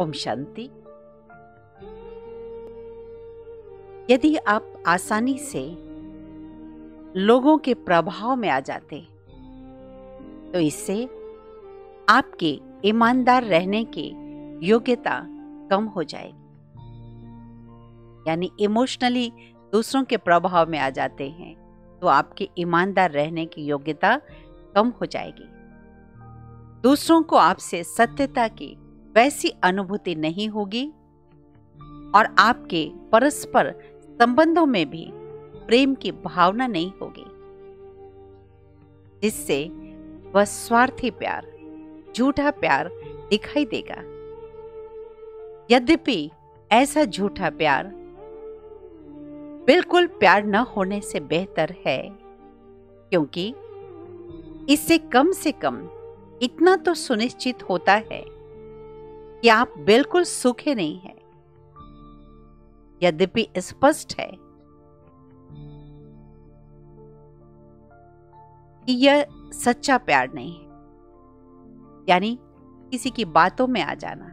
ओम शांति। यदि आप आसानी से लोगों के प्रभाव में आ जाते तो इससे आपके ईमानदार रहने की योग्यता कम हो जाएगी। यानी इमोशनली दूसरों के प्रभाव में आ जाते हैं तो आपके ईमानदार रहने की योग्यता कम हो जाएगी। दूसरों को आपसे सत्यता की वैसी अनुभूति नहीं होगी और आपके परस्पर संबंधों में भी प्रेम की भावना नहीं होगी। जिससे वह स्वार्थी प्यार, झूठा प्यार दिखाई देगा। यद्यपि ऐसा झूठा प्यार बिल्कुल प्यार न होने से बेहतर है, क्योंकि इससे कम से कम इतना तो सुनिश्चित होता है कि आप बिल्कुल सूखे नहीं हैं। यद्यपि स्पष्ट है कि यह सच्चा प्यार नहीं है। यानी किसी की बातों में आ जाना,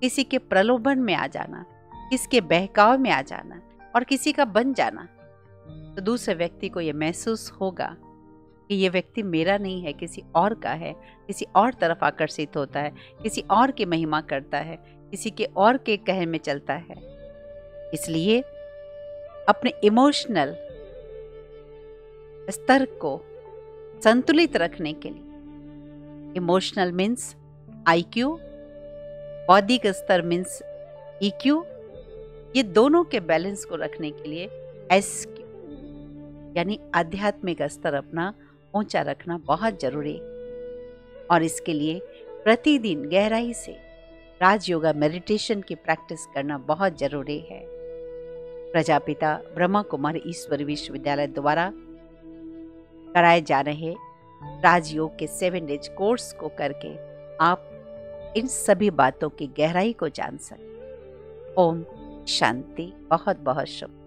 किसी के प्रलोभन में आ जाना किसके बहकाव में आ जाना और किसी का बन जाना तो दूसरे व्यक्ति को यह महसूस होगा कि ये व्यक्ति मेरा नहीं है, किसी और का है, किसी और तरफ़ आकर्षित होता है, किसी और की महिमा करता है, किसी के और के कह में चलता है। इसलिए अपने इमोशनल स्तर को संतुलित रखने के लिए, इमोशनल मीन्स आईक्यू बौद्धिक स्तर मीन्स ईक्यू ये दोनों के बैलेंस को रखने के लिए एसक्यू यानी आध्यात्मिक स्तर अपना ऊँचा रखना बहुत ज़रूरी और इसके लिए प्रतिदिन गहराई से राजयोगा मेडिटेशन की प्रैक्टिस करना बहुत ज़रूरी है। प्रजापिता ब्रह्मा कुमार ईश्वर विश्वविद्यालय द्वारा कराए जा रहे राजयोग के सेवन डेज़ कोर्स को करके आप इन सभी बातों की गहराई को जान सकते ओम शांति बहुत बहुत शुभ।